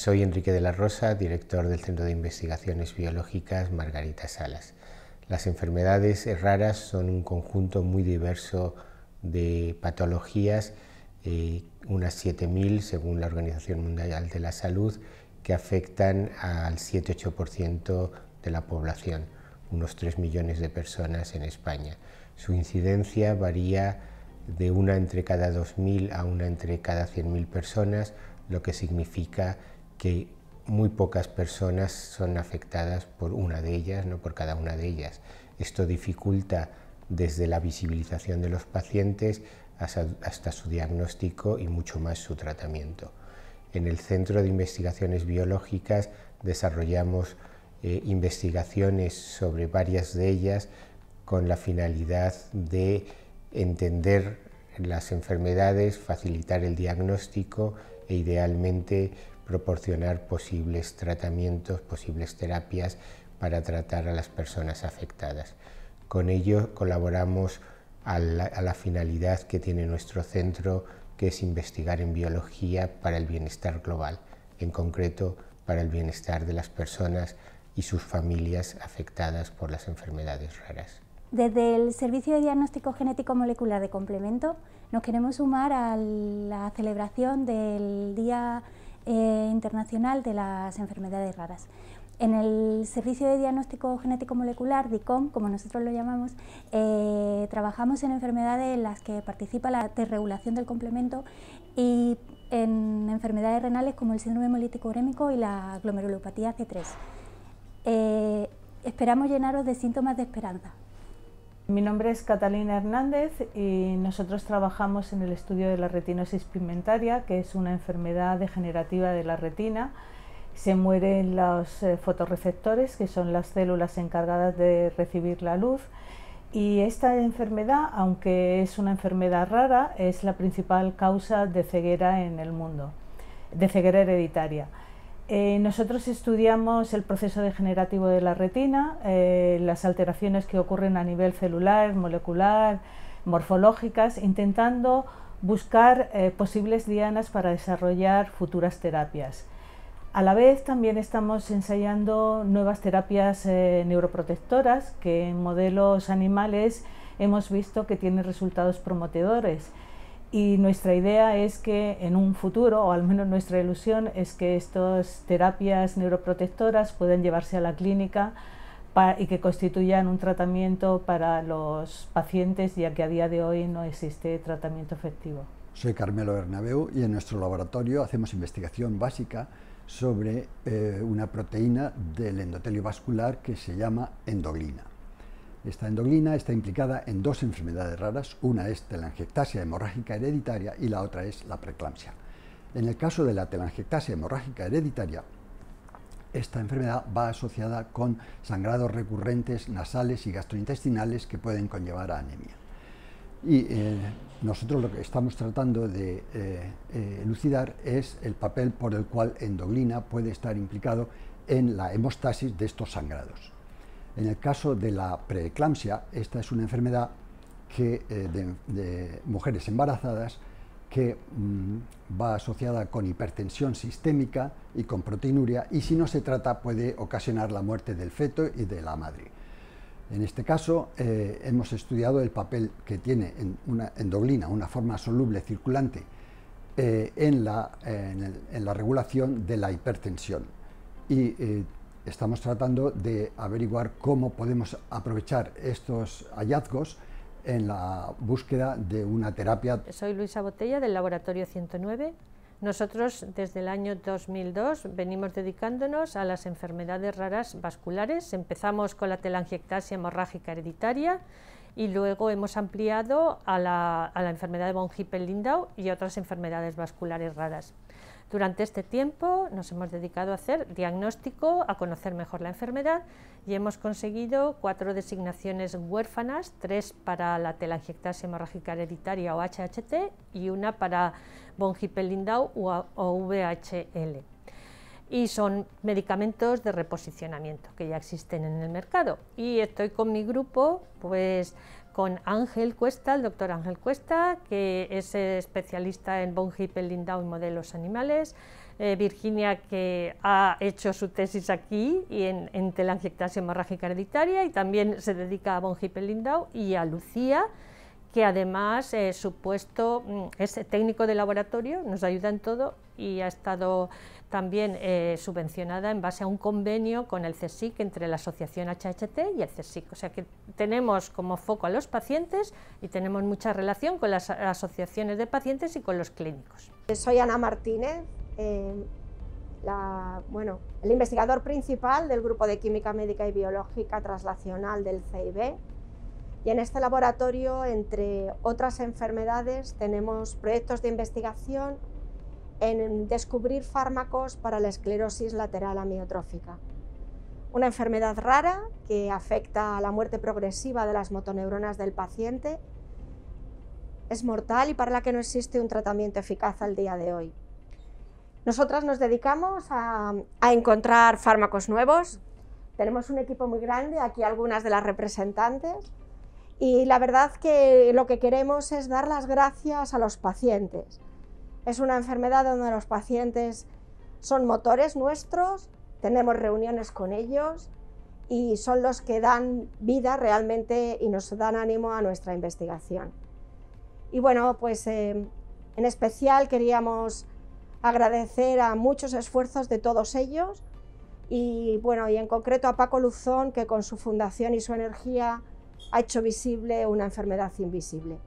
Soy Enrique de la Rosa, director del Centro de Investigaciones Biológicas Margarita Salas. Las enfermedades raras son un conjunto muy diverso de patologías, eh, unas 7.000 según la Organización Mundial de la Salud, que afectan al 7-8% de la población, unos 3 millones de personas en España. Su incidencia varía de una entre cada 2.000 a una entre cada 100.000 personas, lo que significa que muy pocas personas son afectadas por una de ellas, no por cada una de ellas. Esto dificulta desde la visibilización de los pacientes hasta, su diagnóstico y mucho más su tratamiento. En el Centro de Investigaciones Biológicas desarrollamos eh, investigaciones sobre varias de ellas con la finalidad de entender las enfermedades, facilitar el diagnóstico e idealmente proporcionar posibles tratamientos, posibles terapias para tratar a las personas afectadas. Con ello colaboramos a la, finalidad que tiene nuestro centro, que es investigar en biología para el bienestar global, en concreto para el bienestar de las personas y sus familias afectadas por las enfermedades raras. Desde el Servicio de Diagnóstico Genético Molecular de Complemento nos queremos sumar a la celebración del Día eh, internacional de las enfermedades raras. En el Servicio de Diagnóstico Genético Molecular, DICOM, como nosotros lo llamamos, eh, trabajamos en enfermedades en las que participa la desregulación del complemento y en enfermedades renales como el síndrome hemolítico urémico y la glomerulopatía C3. Eh, esperamos llenaros de síntomas de esperanza. Mi nombre es Catalina Hernández y nosotros trabajamos en el estudio de la retinosis pigmentaria, que es una enfermedad degenerativa de la retina. Se mueren los eh, fotorreceptores, que son las células encargadas de recibir la luz. Y esta enfermedad, aunque es una enfermedad rara, es la principal causa de ceguera en el mundo, de ceguera hereditaria. Eh, nosotros estudiamos el proceso degenerativo de la retina, eh, las alteraciones que ocurren a nivel celular, molecular, morfológicas, intentando buscar eh, posibles dianas para desarrollar futuras terapias. A la vez también estamos ensayando nuevas terapias neuroprotectoras que en modelos animales hemos visto que tienen resultados prometedores y nuestra idea es que en un futuro, o al menos nuestra ilusión, es que estas terapias neuroprotectoras puedan llevarse a la clínica y que constituyan un tratamiento para los pacientes, ya que a día de hoy no existe tratamiento efectivo. Soy Carmelo Bernabeu y en nuestro laboratorio hacemos investigación básica sobre eh, una proteína del endotelio vascular que se llama endoglina. Esta endoglina está implicada en dos enfermedades raras, una es telangiectasia hemorrágica hereditaria y la otra es la preeclampsia. En el caso de la telangiectasia hemorrágica hereditaria, esta enfermedad va asociada con sangrados recurrentes nasales y gastrointestinales que pueden conllevar a anemia. Y eh, nosotros lo que estamos tratando de eh, eh, elucidar es el papel por el cual endoglina puede estar implicado en la hemostasis de estos sangrados. En el caso de la preeclampsia, esta es una enfermedad que, eh, de, mujeres embarazadas que mm, va asociada con hipertensión sistémica y con proteinuria y si no se trata puede ocasionar la muerte del feto y de la madre. En este caso eh, hemos estudiado el papel que tiene en una endoglina, una forma soluble circulante, eh, en, la, en, la, regulación de la hipertensión. Y estamos tratando de averiguar cómo podemos aprovechar estos hallazgos en la búsqueda de una terapia. Soy Luisa Botella del Laboratorio 109. Nosotros desde el año 2002 venimos dedicándonos a las enfermedades raras vasculares. Empezamos con la telangiectasia hemorrágica hereditaria y luego hemos ampliado a la, enfermedad de von Hippel-Lindau y otras enfermedades vasculares raras. Durante este tiempo nos hemos dedicado a hacer diagnóstico, a conocer mejor la enfermedad y hemos conseguido cuatro designaciones huérfanas, tres para la telangiectasia hemorrágica hereditaria o HHT y una para von Hippel-Lindau o VHL y son medicamentos de reposicionamiento que ya existen en el mercado. Y estoy con mi grupo pues con Ángel Cuesta, el doctor Ángel Cuesta, que es especialista en von Hippel-Lindau y modelos animales, eh, Virginia, que ha hecho su tesis aquí y en, telangiectasia hemorrágica hereditaria y también se dedica a von Hippel-Lindau, y a Lucía, que además eh, su puesto mm, es técnico de laboratorio, nos ayuda en todo y ha estado también eh, subvencionada en base a un convenio con el CSIC entre la Asociación HHT y el CSIC. O sea que tenemos como foco a los pacientes y tenemos mucha relación con las asociaciones de pacientes y con los clínicos. Soy Ana Martínez, eh, bueno, el investigador principal del Grupo de Química Médica y Biológica Translacional del CIB y en este laboratorio, entre otras enfermedades, tenemos proyectos de investigación en descubrir fármacos para la esclerosis lateral amiotrófica. Una enfermedad rara que afecta a la muerte progresiva de las motoneuronas del paciente. Es mortal y para la que no existe un tratamiento eficaz al día de hoy. Nosotras nos dedicamos a, encontrar fármacos nuevos. Tenemos un equipo muy grande, aquí algunas de las representantes, y la verdad que lo que queremos es dar las gracias a los pacientes. Es una enfermedad donde los pacientes son motores nuestros, tenemos reuniones con ellos y son los que dan vida realmente y nos dan ánimo a nuestra investigación. Y bueno, pues eh, en especial queríamos agradecer a muchos esfuerzos de todos ellos y bueno, y en concreto a Paco Luzón que con su fundación y su energía ha hecho visible una enfermedad invisible.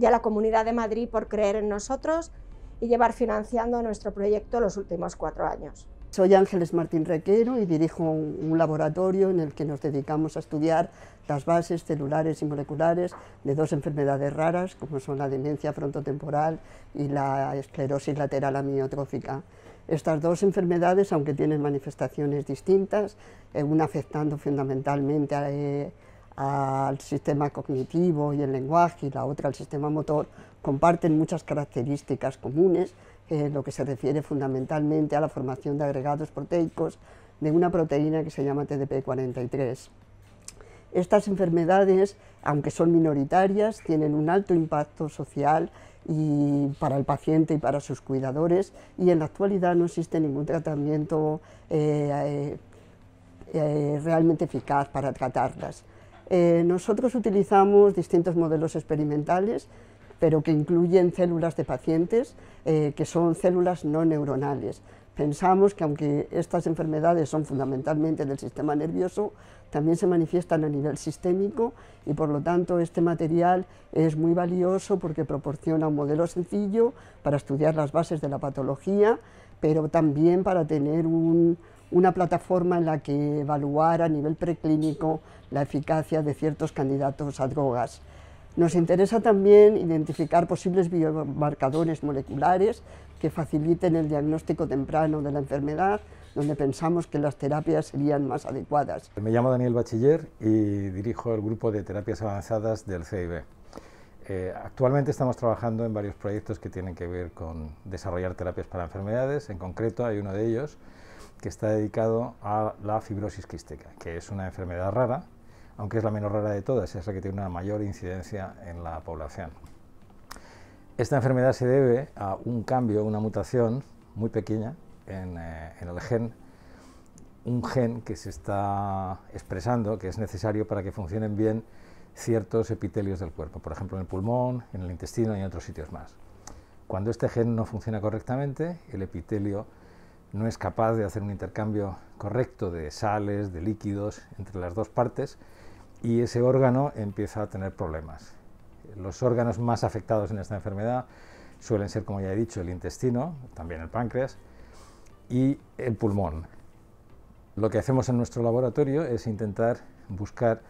Y a la Comunidad de Madrid por creer en nosotros y llevar financiando nuestro proyecto los últimos cuatro años. Soy Ángeles Martín Requero y dirijo un, laboratorio en el que nos dedicamos a estudiar las bases celulares y moleculares de dos enfermedades raras, como son la demencia frontotemporal y la esclerosis lateral amiotrófica. Estas dos enfermedades, aunque tienen manifestaciones distintas, eh, una afectando fundamentalmente eh, al sistema cognitivo y el lenguaje y la otra al sistema motor, comparten muchas características comunes en lo que se refiere fundamentalmente a la formación de agregados proteicos de una proteína que se llama TDP43. Estas enfermedades, aunque son minoritarias, tienen un alto impacto social y para el paciente y para sus cuidadores y en la actualidad no existe ningún tratamiento eh, eh, eh, realmente eficaz para tratarlas. Eh, nosotros utilizamos distintos modelos experimentales, pero que incluyen células de pacientes, eh, que son células no neuronales. Pensamos que aunque estas enfermedades son fundamentalmente del sistema nervioso, también se manifiestan a nivel sistémico y por lo tanto este material es muy valioso porque proporciona un modelo sencillo para estudiar las bases de la patología, pero también para tener un, una plataforma en la que evaluar a nivel preclínico la eficacia de ciertos candidatos a drogas. Nos interesa también identificar posibles biomarcadores moleculares que faciliten el diagnóstico temprano de la enfermedad, donde pensamos que las terapias serían más adecuadas. Me llamo Daniel Bachiller y dirijo el grupo de terapias avanzadas del CIB. Eh, actualmente estamos trabajando en varios proyectos que tienen que ver con desarrollar terapias para enfermedades. En concreto, hay uno de ellos que está dedicado a la fibrosis quística, que es una enfermedad rara, aunque es la menos rara de todas, es la que tiene una mayor incidencia en la población. Esta enfermedad se debe a un cambio, una mutación muy pequeña en, eh, en el gen, un gen que se está expresando, que es necesario para que funcionen bien ciertos epitelios del cuerpo, por ejemplo en el pulmón, en el intestino y en otros sitios más. Cuando este gen no funciona correctamente, el epitelio no es capaz de hacer un intercambio correcto de sales, de líquidos entre las dos partes y ese órgano empieza a tener problemas. Los órganos más afectados en esta enfermedad suelen ser, como ya he dicho, el intestino, también el páncreas y el pulmón. Lo que hacemos en nuestro laboratorio es intentar buscar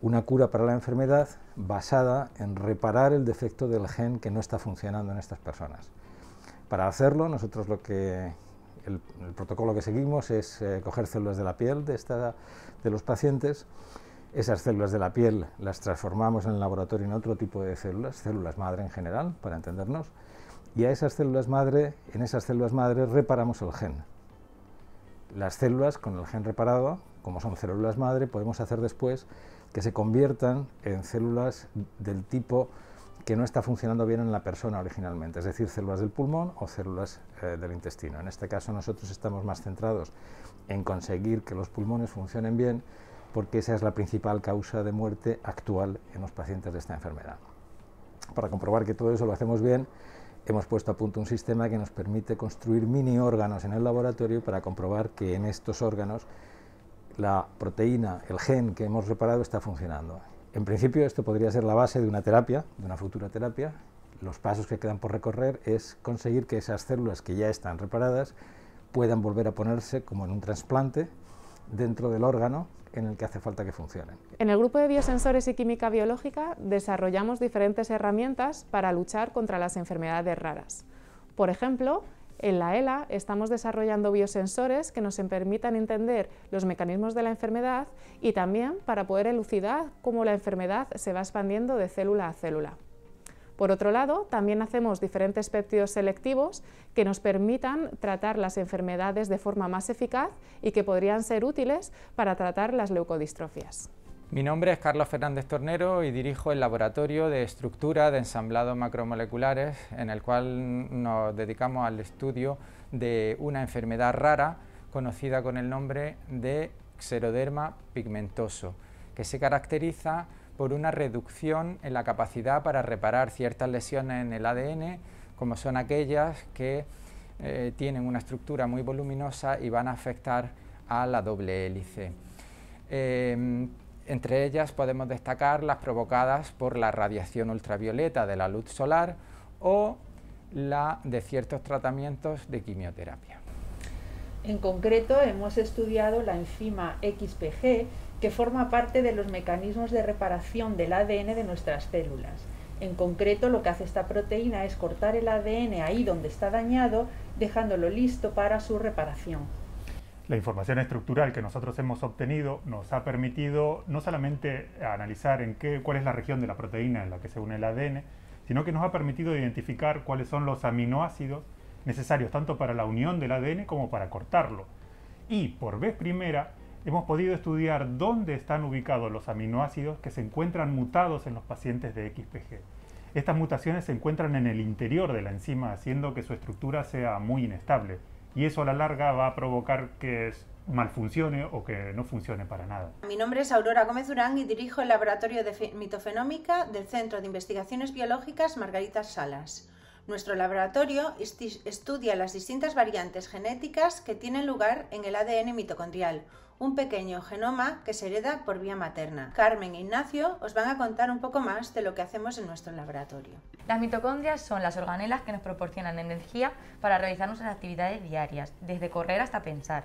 una cura para la enfermedad basada en reparar el defecto del gen que no está funcionando en estas personas. Para hacerlo, nosotros lo que el, protocolo que seguimos es eh, coger células de la piel de, los pacientes, esas células de la piel las transformamos en el laboratorio en otro tipo de células, células madre en general, para entendernos, y a esas células madre, en esas células madre reparamos el gen. Las células con el gen reparado, como son células madre, podemos hacer después que se conviertan en células del tipo que no está funcionando bien en la persona originalmente, es decir, células del pulmón o células eh, del intestino. En este caso nosotros estamos más centrados en conseguir que los pulmones funcionen bien porque esa es la principal causa de muerte actual en los pacientes de esta enfermedad. Para comprobar que todo eso lo hacemos bien, hemos puesto a punto un sistema que nos permite construir mini órganos en el laboratorio para comprobar que en estos órganos la proteína, el gen que hemos reparado está funcionando. En principio esto podría ser la base de una terapia, de una futura terapia. Los pasos que quedan por recorrer es conseguir que esas células que ya están reparadas puedan volver a ponerse como en un trasplante dentro del órgano en el que hace falta que funcionen. En el grupo de biosensores y química biológica desarrollamos diferentes herramientas para luchar contra las enfermedades raras. Por ejemplo, en la ELA estamos desarrollando biosensores que nos permitan entender los mecanismos de la enfermedad y también para poder elucidar cómo la enfermedad se va expandiendo de célula a célula. Por otro lado, también hacemos diferentes péptidos selectivos que nos permitan tratar las enfermedades de forma más eficaz y que podrían ser útiles para tratar las leucodistrofias. Mi nombre es Carlos Fernández Tornero y dirijo el laboratorio de estructura de ensamblados macromoleculares en el cual nos dedicamos al estudio de una enfermedad rara conocida con el nombre de xeroderma pigmentoso, que se caracteriza por una reducción en la capacidad para reparar ciertas lesiones en el ADN, como son aquellas que eh, tienen una estructura muy voluminosa y van a afectar a la doble hélice. Em, entre ellas podemos destacar las provocadas por la radiación ultravioleta de la luz solar o la de ciertos tratamientos de quimioterapia. En concreto, hemos estudiado la enzima XPG, que forma parte de los mecanismos de reparación del ADN de nuestras células. En concreto, lo que hace esta proteína es cortar el ADN ahí donde está dañado, dejándolo listo para su reparación. La información estructural que nosotros hemos obtenido nos ha permitido no solamente analizar en qué, cuál es la región de la proteína en la que se une el ADN, sino que nos ha permitido identificar cuáles son los aminoácidos necesarios tanto para la unión del ADN como para cortarlo. Y por vez primera hemos podido estudiar dónde están ubicados los aminoácidos que se encuentran mutados en los pacientes de XPG. Estas mutaciones se encuentran en el interior de la enzima, haciendo que su estructura sea muy inestable y eso a la larga va a provocar que mal funcione o que no funcione para nada. Mi nombre es Aurora Gómez Durán y dirijo el Laboratorio de Mitofenómica del Centro de Investigaciones Biológicas Margarita Salas. Nuestro laboratorio estudia las distintas variantes genéticas que tienen lugar en el ADN mitocondrial, un pequeño genoma que se hereda por vía materna. Carmen e Ignacio os van a contar un poco más de lo que hacemos en nuestro laboratorio. Las mitocondrias son las organelas que nos proporcionan energía para realizar nuestras actividades diarias, desde correr hasta pensar.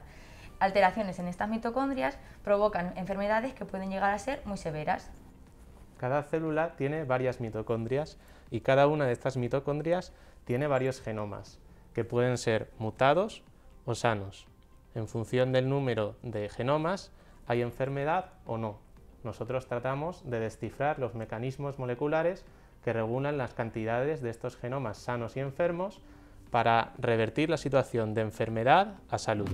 Alteraciones en estas mitocondrias provocan enfermedades que pueden llegar a ser muy severas. Cada célula tiene varias mitocondrias y cada una de estas mitocondrias tiene varios genomas, que pueden ser mutados o sanos. En función del número de genomas, hay enfermedad o no. Nosotros tratamos de descifrar los mecanismos moleculares que regulan las cantidades de estos genomas sanos y enfermos para revertir la situación de enfermedad a salud.